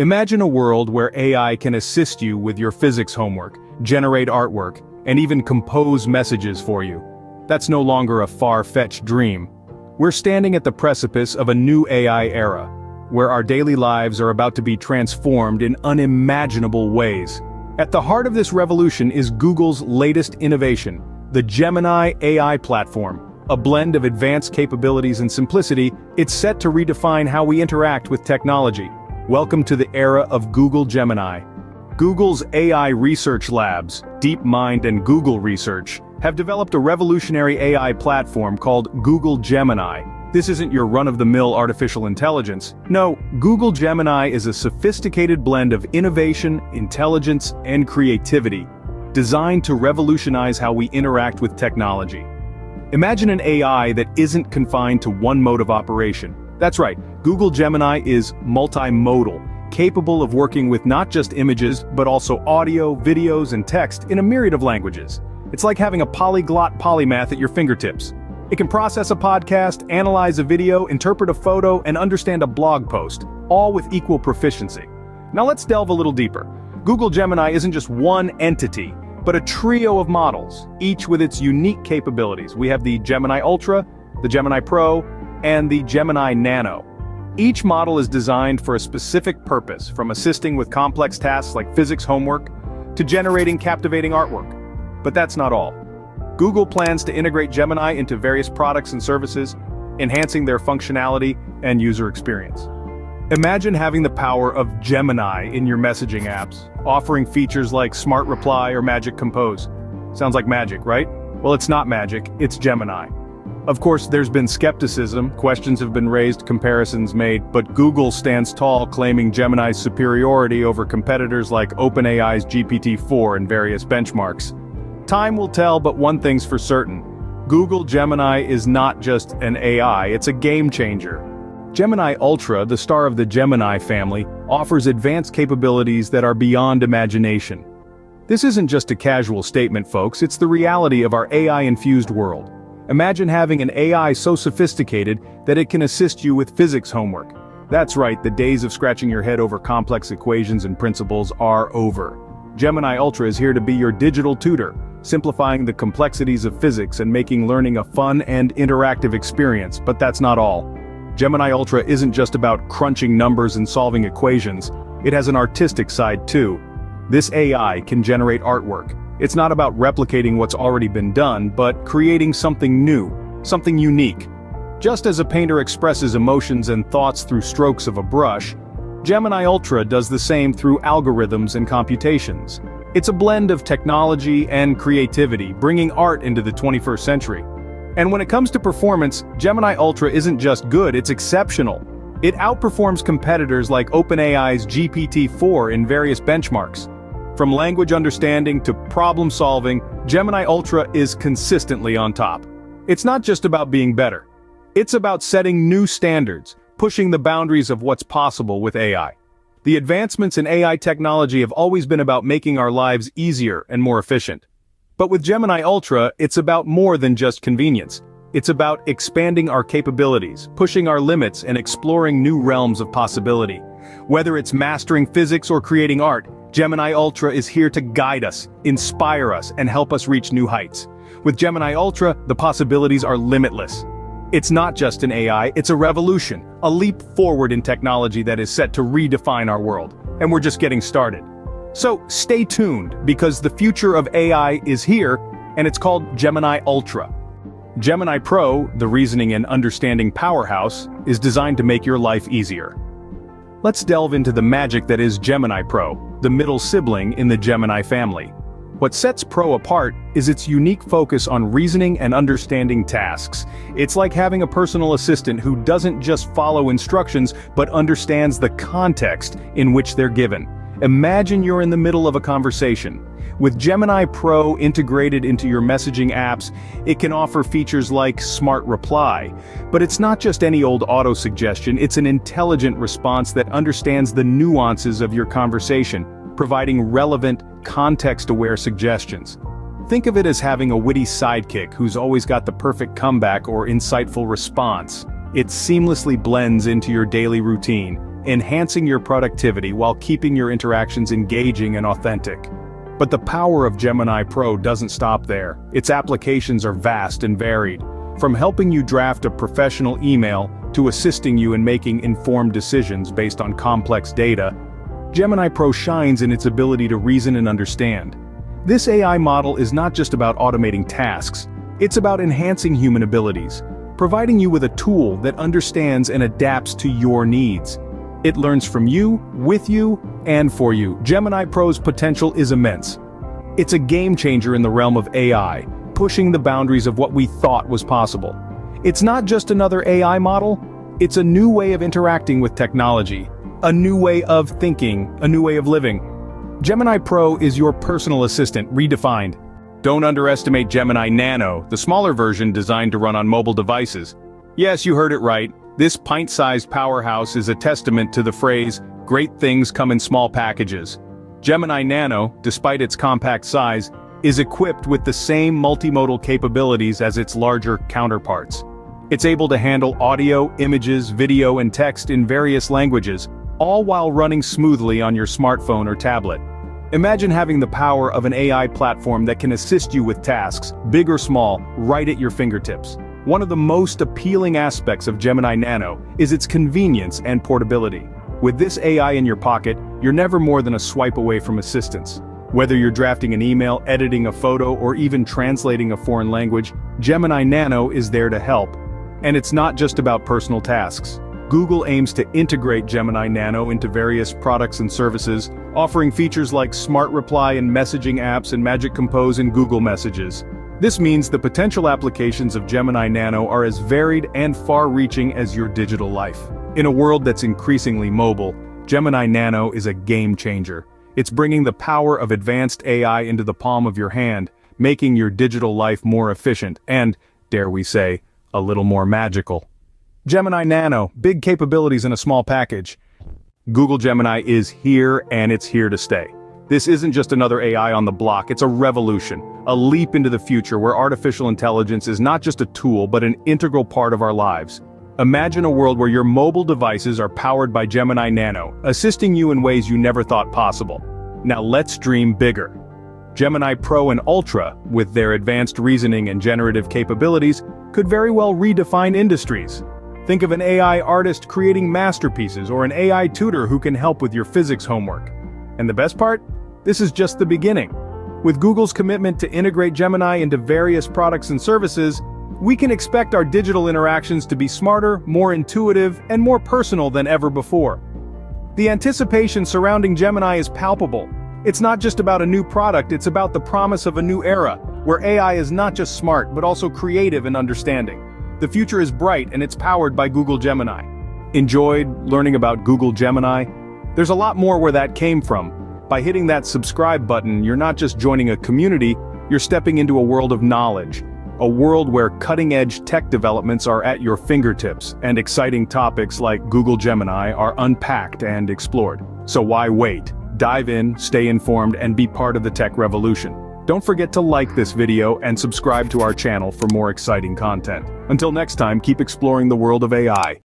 Imagine a world where AI can assist you with your physics homework, generate artwork, and even compose messages for you. That's no longer a far-fetched dream. We're standing at the precipice of a new AI era, where our daily lives are about to be transformed in unimaginable ways. At the heart of this revolution is Google's latest innovation, the Gemini AI platform. A blend of advanced capabilities and simplicity, it's set to redefine how we interact with technology. Welcome to the era of Google Gemini. Google's AI research labs, DeepMind and Google Research, have developed a revolutionary AI platform called Google Gemini. This isn't your run-of-the-mill artificial intelligence. No, Google Gemini is a sophisticated blend of innovation, intelligence, and creativity, designed to revolutionize how we interact with technology. Imagine an AI that isn't confined to one mode of operation. That's right, Google Gemini is multimodal, capable of working with not just images, but also audio, videos, and text in a myriad of languages. It's like having a polyglot polymath at your fingertips. It can process a podcast, analyze a video, interpret a photo, and understand a blog post, all with equal proficiency. Now let's delve a little deeper. Google Gemini isn't just one entity, but a trio of models, each with its unique capabilities. We have the Gemini Ultra, the Gemini Pro, and the Gemini Nano. Each model is designed for a specific purpose, from assisting with complex tasks like physics homework, to generating captivating artwork. But that's not all. Google plans to integrate Gemini into various products and services, enhancing their functionality and user experience. Imagine having the power of Gemini in your messaging apps, offering features like Smart Reply or Magic Compose. Sounds like magic, right? Well, it's not magic, it's Gemini. Of course, there's been skepticism, questions have been raised, comparisons made, but Google stands tall claiming Gemini's superiority over competitors like OpenAI's GPT-4 and various benchmarks. Time will tell, but one thing's for certain. Google Gemini is not just an AI, it's a game changer. Gemini Ultra, the star of the Gemini family, offers advanced capabilities that are beyond imagination. This isn't just a casual statement folks, it's the reality of our AI-infused world. Imagine having an AI so sophisticated that it can assist you with physics homework. That's right, the days of scratching your head over complex equations and principles are over. Gemini Ultra is here to be your digital tutor, simplifying the complexities of physics and making learning a fun and interactive experience, but that's not all. Gemini Ultra isn't just about crunching numbers and solving equations, it has an artistic side too. This AI can generate artwork, it's not about replicating what's already been done, but creating something new, something unique. Just as a painter expresses emotions and thoughts through strokes of a brush, Gemini Ultra does the same through algorithms and computations. It's a blend of technology and creativity, bringing art into the 21st century. And when it comes to performance, Gemini Ultra isn't just good, it's exceptional. It outperforms competitors like OpenAI's GPT-4 in various benchmarks. From language understanding to problem solving, Gemini Ultra is consistently on top. It's not just about being better. It's about setting new standards, pushing the boundaries of what's possible with AI. The advancements in AI technology have always been about making our lives easier and more efficient. But with Gemini Ultra, it's about more than just convenience. It's about expanding our capabilities, pushing our limits and exploring new realms of possibility. Whether it's mastering physics or creating art, Gemini Ultra is here to guide us, inspire us, and help us reach new heights. With Gemini Ultra, the possibilities are limitless. It's not just an AI, it's a revolution, a leap forward in technology that is set to redefine our world. And we're just getting started. So stay tuned, because the future of AI is here, and it's called Gemini Ultra. Gemini Pro, the reasoning and understanding powerhouse, is designed to make your life easier. Let's delve into the magic that is Gemini Pro, the middle sibling in the Gemini family. What sets Pro apart is its unique focus on reasoning and understanding tasks. It's like having a personal assistant who doesn't just follow instructions but understands the context in which they're given. Imagine you're in the middle of a conversation. With Gemini Pro integrated into your messaging apps, it can offer features like Smart Reply. But it's not just any old auto-suggestion, it's an intelligent response that understands the nuances of your conversation, providing relevant, context-aware suggestions. Think of it as having a witty sidekick who's always got the perfect comeback or insightful response. It seamlessly blends into your daily routine, enhancing your productivity while keeping your interactions engaging and authentic. But the power of Gemini Pro doesn't stop there. Its applications are vast and varied, from helping you draft a professional email to assisting you in making informed decisions based on complex data, Gemini Pro shines in its ability to reason and understand. This AI model is not just about automating tasks, it's about enhancing human abilities, providing you with a tool that understands and adapts to your needs. It learns from you, with you, and for you. Gemini Pro's potential is immense. It's a game changer in the realm of AI, pushing the boundaries of what we thought was possible. It's not just another AI model, it's a new way of interacting with technology, a new way of thinking, a new way of living. Gemini Pro is your personal assistant redefined. Don't underestimate Gemini Nano, the smaller version designed to run on mobile devices. Yes, you heard it right. This pint-sized powerhouse is a testament to the phrase, great things come in small packages. Gemini Nano, despite its compact size, is equipped with the same multimodal capabilities as its larger counterparts. It's able to handle audio, images, video and text in various languages, all while running smoothly on your smartphone or tablet. Imagine having the power of an AI platform that can assist you with tasks, big or small, right at your fingertips. One of the most appealing aspects of Gemini Nano is its convenience and portability. With this AI in your pocket, you're never more than a swipe away from assistance. Whether you're drafting an email, editing a photo, or even translating a foreign language, Gemini Nano is there to help. And it's not just about personal tasks. Google aims to integrate Gemini Nano into various products and services, offering features like Smart Reply and messaging apps and Magic Compose in Google Messages. This means the potential applications of Gemini Nano are as varied and far-reaching as your digital life. In a world that's increasingly mobile, Gemini Nano is a game changer. It's bringing the power of advanced AI into the palm of your hand, making your digital life more efficient and, dare we say, a little more magical. Gemini Nano, big capabilities in a small package. Google Gemini is here and it's here to stay. This isn't just another AI on the block, it's a revolution, a leap into the future where artificial intelligence is not just a tool but an integral part of our lives. Imagine a world where your mobile devices are powered by Gemini Nano, assisting you in ways you never thought possible. Now let's dream bigger. Gemini Pro and Ultra, with their advanced reasoning and generative capabilities, could very well redefine industries. Think of an AI artist creating masterpieces or an AI tutor who can help with your physics homework. And the best part? This is just the beginning. With Google's commitment to integrate Gemini into various products and services, we can expect our digital interactions to be smarter, more intuitive, and more personal than ever before. The anticipation surrounding Gemini is palpable. It's not just about a new product, it's about the promise of a new era, where AI is not just smart but also creative and understanding. The future is bright and it's powered by Google Gemini. Enjoyed learning about Google Gemini? There's a lot more where that came from. By hitting that subscribe button, you're not just joining a community, you're stepping into a world of knowledge. A world where cutting-edge tech developments are at your fingertips, and exciting topics like Google Gemini are unpacked and explored. So why wait? Dive in, stay informed, and be part of the tech revolution. Don't forget to like this video and subscribe to our channel for more exciting content. Until next time, keep exploring the world of AI.